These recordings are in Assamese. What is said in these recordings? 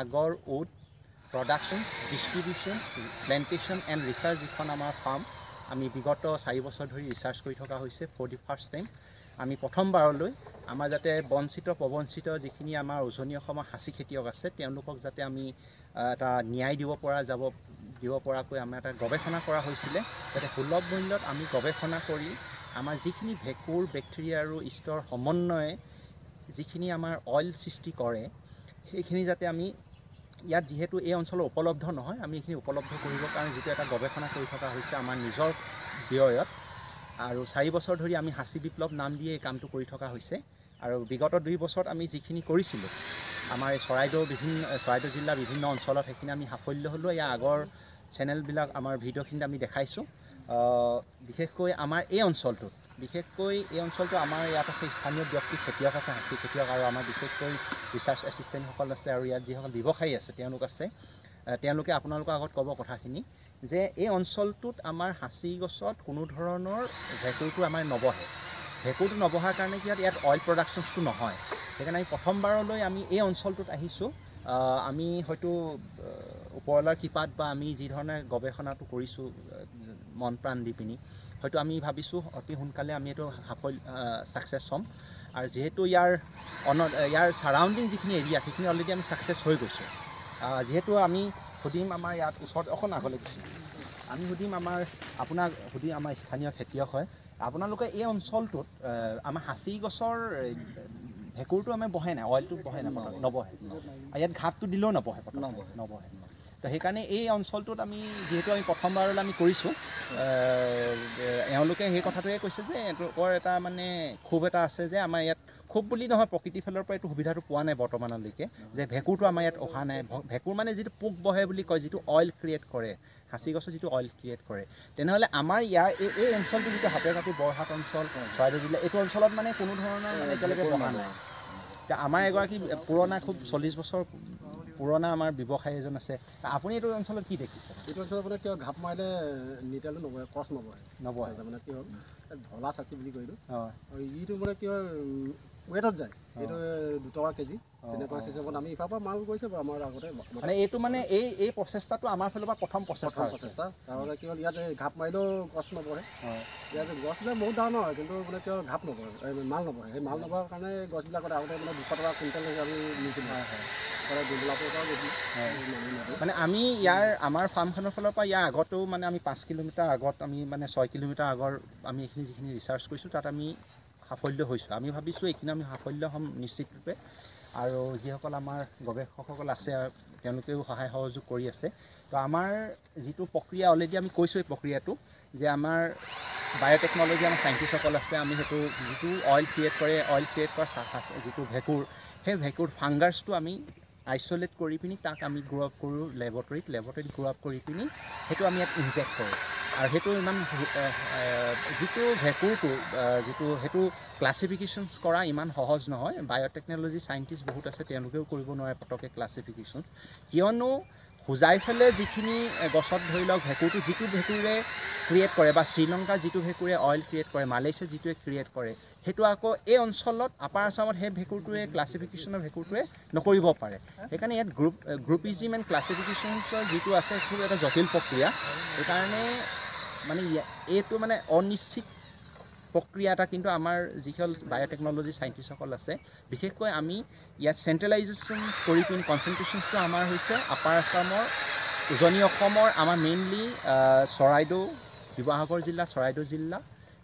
Agar wood productions distribution plantation and research যিখন আমাৰ ফাৰ্ম আমি বিগত চাৰি বছৰ ধৰি ৰিচাৰ্চ কৰি থকা হৈছে ফৰ দি ফাৰ্ষ্ট টাইম আমি প্ৰথমবাৰলৈ আমাৰ যাতে বঞ্চিত প্ৰবঞ্চিত যিখিনি আমাৰ উজনি অসমৰ সাঁচি খেতিয়ক আছে তেওঁলোকক যাতে আমি এটা ন্যায় দিব পৰা যাব দিব পৰাকৈ আমাৰ এটা গৱেষণা কৰা হৈছিলে। যাতে সুলভ মূল্যত আমি গৱেষণা কৰি আমাৰ যিখিনি ভেঁকুৰ বেক্টেৰিয়া আৰু ইষ্টৰ সমন্বয়ে যিখিনি আমাৰ অইল সৃষ্টি কৰে সেইখিনি যাতে আমি ইয়াত যিহেতু এই অঞ্চলত উপলব্ধ নহয় আমি এইখিনি উপলব্ধ কৰিবৰ কাৰণে যিটো এটা গৱেষণা কৰি থকা হৈছে আমাৰ নিজৰ ব্যয়ত। আৰু চাৰি বছৰ ধৰি আমি সাঁচি বিপ্লৱ নাম দিয়ে এই কামটো কৰি থকা হৈছে। আৰু বিগত দুই বছৰত আমি যিখিনি কৰিছিলোঁ আমাৰ এই চৰাইদেউ বিভিন্ন চৰাইদেউ জিলাৰ বিভিন্ন অঞ্চলত সেইখিনি আমি সাফল্য হ'লোঁ। ইয়াৰ আগৰ চেনেলবিলাক আমাৰ ভিডিঅ'খিনিত আমি দেখাইছোঁ। বিশেষকৈ আমাৰ এই অঞ্চলটোত বিশেষকৈ এই অঞ্চলটো আমাৰ ইয়াত আছে স্থানীয় ব্যক্তি খেতিয়ক আছে সাঁচি খেতিয়ক আৰু আমাৰ বিশেষকৈ ৰিচাৰ্চ এছিষ্টেণ্টসকল আছে আৰু ইয়াত যিসকল ব্যৱসায়ী আছে তেওঁলোক আছে। তেওঁলোকে আপোনালোকৰ আগত ক'ব কথাখিনি যে এই অঞ্চলটোত আমাৰ সাঁচি গছত কোনো ধৰণৰ ভেঁকুৰটো আমাৰ নবহে। ভেঁকুৰটো নবহাৰ কাৰণে কি ইয়াত অইল প্ৰডাকশ্যনছটো নহয়। সেইকাৰণে আমি প্ৰথমবাৰলৈ আমি এই অঞ্চলটোত আহিছোঁ। আহ, আমি হয়তো আহ, ওপৰৱালাৰ কৃপাত বা আমি যি ধৰণে গৱেষণাটো কৰিছোঁ মন প্ৰাণ দি পিনি। হয়তো আমি ভাবিছোঁ অতি সোনকালে আমি এইটো সাফল্য ছাকচেছ হ'ম আৰু যিহেতু ইয়াৰ অন ইয়াৰ ছাৰাউণ্ডিং যিখিনি এৰিয়া সেইখিনি অলৰেডি আমি ছাকচেছ হৈ গৈছোঁ যিহেতু আমি সুধিম আমাৰ ইয়াত ওচৰত অকণ আগলৈ গৈছোঁ আমি সুধিম আমাৰ আপোনাক সুধিম আমাৰ স্থানীয় খেতিয়ক হয় আপোনালোকে এই অঞ্চলটোত আমাৰ সাঁচি গছৰ ভেঁকুৰটো আমি বহে নাই অইলটো বহে নাই? নবহে ইয়াত ঘাপটো দিলেও নবহে পতককৈ? নবহে। তো সেইকাৰণে এই অঞ্চলটোত আমি যিহেতু আমি প্ৰথমবাৰলৈ আমি কৰিছোঁ এওঁলোকে সেই কথাটোৱে কৈছে যে এওঁলোকৰ এটা মানে ক্ষোভ এটা আছে যে আমাৰ ইয়াত ক্ষোভ বুলি নহয় প্ৰকৃতিৰ ফালৰ পৰা এইটো সুবিধাটো পোৱা নাই বৰ্তমানলৈকে যে ভেঁকুৰটো আমাৰ ইয়াত অহা নাই। ভেঁকুৰ মানে যিটো পোক বহে বুলি কয় যিটো অইল ক্ৰিয়েট কৰে সাঁচি গছৰ যিটো অইল ক্ৰিয়েট কৰে তেনেহ'লে আমাৰ ইয়াৰ এই এই অঞ্চলটো যিটো হাতেকাটি বৰহাট অঞ্চল চৰাইদেউ জিলা এইটো অঞ্চলত মানে কোনো ধৰণৰ মানে এতিয়ালৈকে বহা নাই। আমাৰ এগৰাকী পুৰণা খুব চল্লিছ বছৰ পুৰণা আমাৰ ব্যৱসায়ী এজন আছে। আপুনি এইটো অঞ্চলত কি দেখিছে? এইটো অঞ্চলত মানে কিয় ঘাপ মাৰিলে নিতেলো নবহে কচ নবহে? নবহে। মানে কি হ'ল? ঢলা চাচি বুলি এইটো। হয়। আৰু ইটো মানে কি হয় ৱেটত যায়। এইটো দুটকা কেজি। তেনেকুৱা চিষ্টেমত আমি ইফাৰ পৰা মাল কৰিছে বাৰু আমাৰ আগতে। আমাৰ মানে এইটো মানে এই এই প্ৰচেষ্টাটো আমাৰ ফালৰ পৰা প্ৰথম প্ৰচেষ্টা প্ৰথম হৈছে। প্ৰচেষ্টা। তাৰমানে কি হ'ল ইয়াত এই ঘাপ মাৰিলেও গছ নবহে হয় ইয়াত গছবিলাক বহুত ডাঙৰ হয় কিন্তু মানে কি হ'ল ঘাপ নবহে এই মাল নবহে সেই মাল নবহাৰ কাৰণে গছবিলাকত আগতে মানে দুশ টকা কুইণ্টেল আমি নিছিলোঁ। মানে ইয়াৰ আমাৰ ফাৰ্মখনৰ ফালৰ পৰা ইয়াৰ আগতেও মানে আমি পাঁচ কিলোমিটাৰ আগত আমি মানে ছয় কিলোমিটাৰ আগৰ আমি এইখিনি যিখিনি ৰিচাৰ্চ কৰিছোঁ তাত আমি সাফল্য হৈছোঁ। আমি ভাবিছোঁ এইখিনি আমি সাফল্য হ'ম নিশ্চিতৰূপে। আৰু যিসকল আমাৰ গৱেষকসকল আছে তেওঁলোকেও সহায় সহযোগ কৰি আছে। তো আমাৰ যিটো প্ৰক্ৰিয়া অলৰেডি আমি কৈছোঁ এই প্ৰক্ৰিয়াটো যে আমাৰ বায়'টেকনলজি আমাৰ চাইণ্টিষ্টসকল আছে আমি সেইটো যিটো অইল ক্ৰিয়েট কৰে অইল ক্ৰিয়েট কৰা চা- চা- যিটো ভেঁকুৰ সেই ভেঁকুৰ ফাংগাছটো আমি আইচলেট কৰি পিনি তাক আমি গ্ৰ' আপ কৰোঁ লেবৰেটৰীত লেবৰেটৰীত গ্ৰ' আপ কৰি পিনি সেইটো আমি ইয়াত ইনজেক্ট কৰোঁ। আৰু সেইটো ইমান যিটো ভেঁকুৰটো যিটো সেইটো ক্লাছিফিকেশ্যনছ কৰা ইমান সহজ নহয়। বায়'টেকনলজি চাইণ্টিষ্ট বহুত আছে তেওঁলোকেও কৰিব নোৱাৰে পটককৈ ক্লাছিফিকেশ্যনছ কিয়নো হোজাই ফালে যিখিনি গছত ধৰি লওক ভেঁকুৰটো যিটো ভেঁকুৰে ক্ৰিয়েট কৰে বা শ্ৰীলংকাৰ যিটো ভেঁকুৰে অইল ক্ৰিয়েট কৰে মালয়েছিয়া যিটোৱে ক্ৰিয়েট কৰে সেইটো আকৌ এই অঞ্চলত আপাৰ আছামত সেই ভেঁকুৰটোৱে ক্লাছিফিকেশ্যনৰ ভেঁকুৰটোৱে নকৰিব পাৰে। সেইকাৰণে ইয়াত গ্ৰুপ গ্ৰুপিজিম এণ্ড ক্লাছিফিকেশ্যনছৰ যিটো আছে খুব এটা জটিল প্ৰক্ৰিয়া। সেইকাৰণে মানে এইটো মানে অনিশ্চিত প্ৰক্ৰিয়া এটা কিন্তু আমাৰ যিসকল বায়'টেকনলজি চাইণ্টিষ্টসকল আছে। বিশেষকৈ আমি ইয়াত চেণ্ট্ৰেলাইজেশ্যন কৰি পিনি কনচেনট্ৰেশ্যনছটো আমাৰ হৈছে আপাৰ আছামৰ উজনি অসমৰ আমাৰ মেইনলি চৰাইদেউ শিৱসাগৰ জিলা চৰাইদেউ জিলা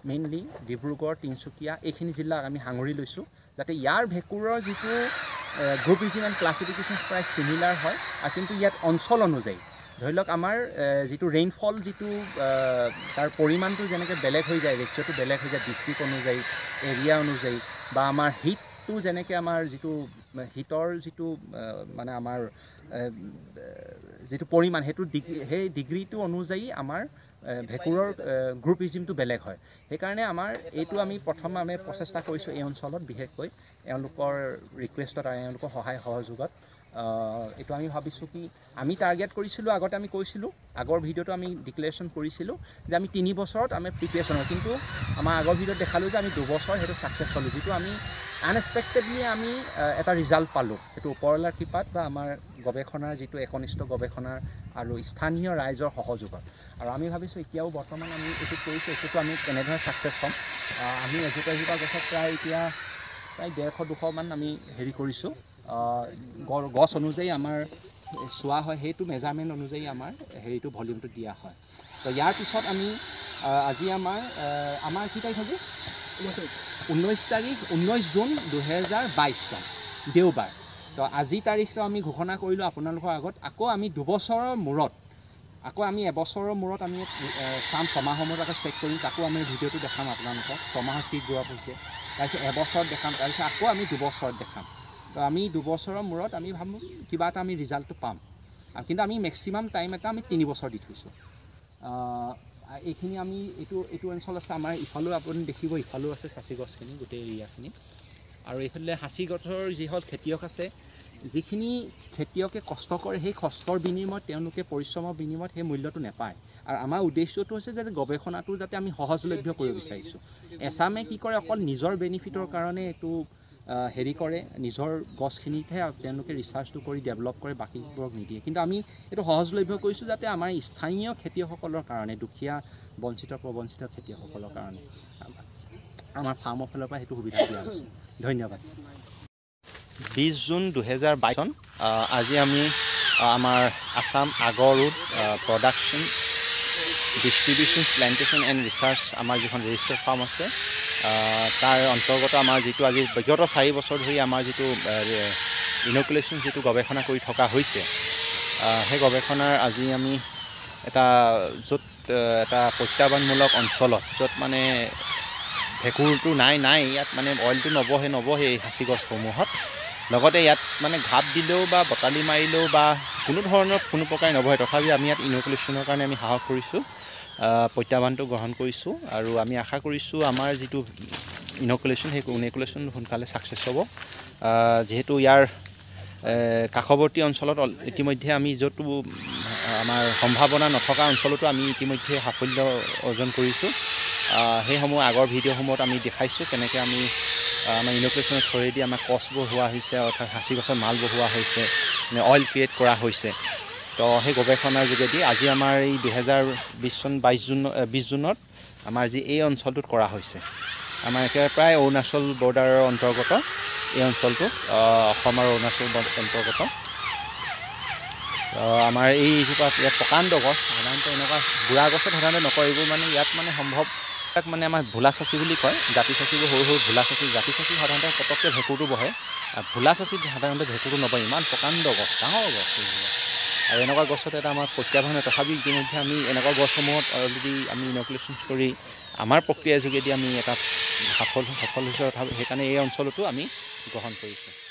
মেইনলি ডিব্ৰুগড় তিনিচুকীয়া এইখিনি জিলাক আমি সাঙুৰি লৈছোঁ। যাতে ইয়াৰ ভেঁকুৰৰ যিটো গ্ৰুপ ইজিম এণ্ড ক্লাছিফিকেশ্যন প্ৰায় চিমিলাৰ হয় আৰু কিন্তু ইয়াত অঞ্চল অনুযায়ী। ধৰি লওক আমাৰ যিটো ৰেইনফল যিটো তাৰ পৰিমাণটো যেনেকৈ বেলেগ হৈ যায় ৰেচিঅ'টো বেলেগ হৈ যায় ডিষ্ট্ৰিক্ট অনুযায়ী এৰিয়া অনুযায়ী বা আমাৰ হিটটো যেনেকৈ আমাৰ যিটো হিটৰ যিটো মানে আমাৰ যিটো পৰিমাণ সেইটো ডিগ্ৰী সেই ডিগ্ৰীটো অনুযায়ী আমাৰ ভেঁকুৰৰ গ্ৰুপিজিমটো বেলেগ হয়। সেইকাৰণে আমাৰ এইটো আমি প্ৰথম আমি প্ৰচেষ্টা কৰিছোঁ এই অঞ্চলত বিশেষকৈ। এওঁলোকৰ ৰিকুৱেষ্টত আৰু এওঁলোকৰ সহায় সহযোগত। এইটো আমি ভাবিছোঁ কি আমি টাৰ্গেট কৰিছিলোঁ আগতে আমি কৈছিলোঁ আগৰ ভিডিঅ'টো আমি ডিক্লেৰেশ্যন কৰিছিলোঁ যে আমি তিনি বছৰত আমি প্ৰিপেৰেশ্যন হয় কিন্তু আমাৰ আগৰ ভিডিঅ'ত দেখালোঁ যে আমি দুবছৰ সেইটো ছাকচেছ হ'লোঁ যিটো আমি আনএক্সপেক্টেডলি আমি এটা ৰিজাল্ট পালোঁ। সেইটো ওপৰৱালাৰ কৃপাত বা আমাৰ গৱেষণাৰ যিটো একনিষ্ঠ গৱেষণাৰ আৰু স্থানীয় ৰাইজৰ সহযোগত। আৰু আমি ভাবিছোঁ এতিয়াও বৰ্তমান আমি এইটো কৰিছোঁ এইটোতো আমি কেনেধৰণে ছাকচেছ হ'ম। আমি এজোপা এজোপা গছত প্ৰায় এতিয়া প্ৰায় ডেৰশ দুশমান আমি হেৰি কৰিছোঁ। গছ অনুযায়ী আমাৰ চোৱা হয় সেইটো মেজাৰমেণ্ট অনুযায়ী আমাৰ হেৰিটো ভলিউমটো দিয়া হয়। তো ইয়াৰ পিছত আমি আজি আমাৰ আমাৰ কি তাৰিখ আজি? ঊনৈছ তাৰিখ ঊনৈছ জুন দুহেজাৰ বাইছ চন দেওবাৰ। তো আজি তাৰিখটো আমি ঘোষণা কৰিলোঁ আপোনালোকৰ আগত। আকৌ আমি দুবছৰৰ মূৰত আকৌ আমি এবছৰৰ মূৰত আমি চাম ছমাহৰ মূৰত আকৌ চেক কৰিম। তাকো আমি ভিডিঅ'টো দেখাম আপোনালোকক। ছমাহত কি গ্ৰ'আপ হৈছে। তাৰপিছত এবছৰত দেখাম। তাৰপিছত আকৌ আমি দুবছৰত দেখাম। আমি দুবছৰৰ মূৰত আমি ভাবোঁ কিবা এটা আমি ৰিজাল্টটো পাম। কিন্তু আমি মেক্সিমাম টাইম এটা আমি তিনি বছৰ দি থৈছোঁ। এইখিনি আমি এইটো এইটো অঞ্চল আছে আমাৰ ইফালেও আপুনি দেখিব ইফালেও আছে চাচি গছখিনি গোটেই এৰিয়াখিনি। আৰু এইফালে সাঁচি গছৰ যিসকল খেতিয়ক আছে যিখিনি খেতিয়কে কষ্ট কৰে সেই কষ্টৰ বিনিময়ত তেওঁলোকে পৰিশ্ৰমৰ বিনিময়ত সেই মূল্যটো নাপায়। আৰু আমাৰ উদ্দেশ্যটো হৈছে যাতে গৱেষণাটো যাতে আমি সহজলভ্য কৰিব বিচাৰিছোঁ। এছামে কি কৰে অকল নিজৰ বেনিফিটৰ কাৰণে এইটো হেৰি কৰে নিজৰ গছখিনিতহে তেওঁলোকে ৰিচাৰ্চটো কৰি ডেভেলপ কৰে বাকীবোৰক নিদিয়ে। কিন্তু আমি এইটো সহজলভ্য কৰিছোঁ যাতে আমাৰ স্থানীয় খেতিয়কসকলৰ কাৰণে দুখীয়া বঞ্চিত প্ৰবঞ্চিত খেতিয়কসকলৰ কাৰণে আমাৰ ফাৰ্মৰ ফালৰ পৰা সেইটো সুবিধা দিয়া হৈছে। ধন্যবাদ। বিছ জুন দুহেজাৰ বাইছ চন আজি আমি আমাৰ Assam agarwood production distribution plantation and research আমাৰ যিখন ৰেজিষ্টাৰ্ড ফাৰ্ম আছে তাৰ অন্তৰ্গত আমাৰ যিটো আজি বিগত চাৰি বছৰ ধৰি আমাৰ যিটো ইনকুলেশ্যন যিটো গৱেষণা কৰি থকা হৈছে সেই গৱেষণাৰ আজি আমি এটা য'ত এটা প্ৰত্যাহ্বানমূলক অঞ্চলত য'ত মানে ভেঁকুৰটো নাই নাই ইয়াত মানে অইলটো নবহে নবহে এই সাঁচি গছসমূহত লগতে ইয়াত মানে ঘাপ দিলেও বা বটালি মাৰিলেও বা কোনো ধৰণৰ কোনো প্ৰকাৰে নবহে তথাপি আমি ইয়াত ইনকুলেশ্যনৰ কাৰণে আমি সাহস কৰিছোঁ। প্ৰত্যাহ্বানটো গ্ৰহণ কৰিছোঁ আৰু আমি আশা কৰিছোঁ আমাৰ যিটো ইনকুলেশ্যন সেই ইনকুলেশ্যন সোনকালে ছাকচেছ হ'ব। যিহেতু ইয়াৰ কাষৱৰ্তী অঞ্চলত ইতিমধ্যে আমি য'তো আমাৰ সম্ভাৱনা নথকা অঞ্চলতো আমি ইতিমধ্যে সাফল্য অৰ্জন কৰিছোঁ। সেইসমূহ আগৰ ভিডিঅ'সমূহত আমি দেখাইছোঁ কেনেকৈ আমি আমাৰ ইনকুলেশ্যনৰ থ্ৰুৱেদি আমাৰ কছবোৰ হোৱা হৈছে অৰ্থাৎ সাঁচি গছৰ মাল বহোৱা হৈছে মানে অইল ক্ৰিয়েট কৰা হৈছে। তো সেই গৱেষণাৰ যোগেদি আজি আমাৰ এই দুহেজাৰ বিছ চন বাইছ জুন বিছ জুনত আমাৰ যি এই অঞ্চলটোত কৰা হৈছে আমাৰ একেবাৰে প্ৰায় অৰুণাচল বৰ্ডাৰৰ অন্তৰ্গত এই অঞ্চলটো অসম আৰু অৰুণাচল অন্তৰ্গত। আমাৰ এইজোপা ইয়াত প্ৰকাণ্ড গছ সাধাৰণতে এনেকুৱা বুঢ়া গছত সাধাৰণতে নকয় এইবোৰ মানে ইয়াত মানে সম্ভৱ তাক মানে আমাৰ ভোলা চাচি বুলি কয় জাতি চাচিবোৰ সৰু সৰু ভোলা চাচি জাতি চাচি সাধাৰণতে পটককৈ ভেঁকুৰটো বহে ভোলা চাচিত সাধাৰণতে ভেঁকুৰটো নবহে ইমান প্ৰকাণ্ড গছ ডাঙৰ গছ আৰু এনেকুৱা গছত এটা আমাৰ প্ৰত্যাহ্বান। তথাপি ইতিমধ্যে আমি এনেকুৱা গছসমূহত অলৰেডি আমি ইনকুলেশ্যন কৰি আমাৰ প্ৰক্ৰিয়াৰ যোগেদি আমি এটা সফল সফল হৈছোঁ সেইকাৰণে এই অঞ্চলতো আমি গ্ৰহণ কৰিছোঁ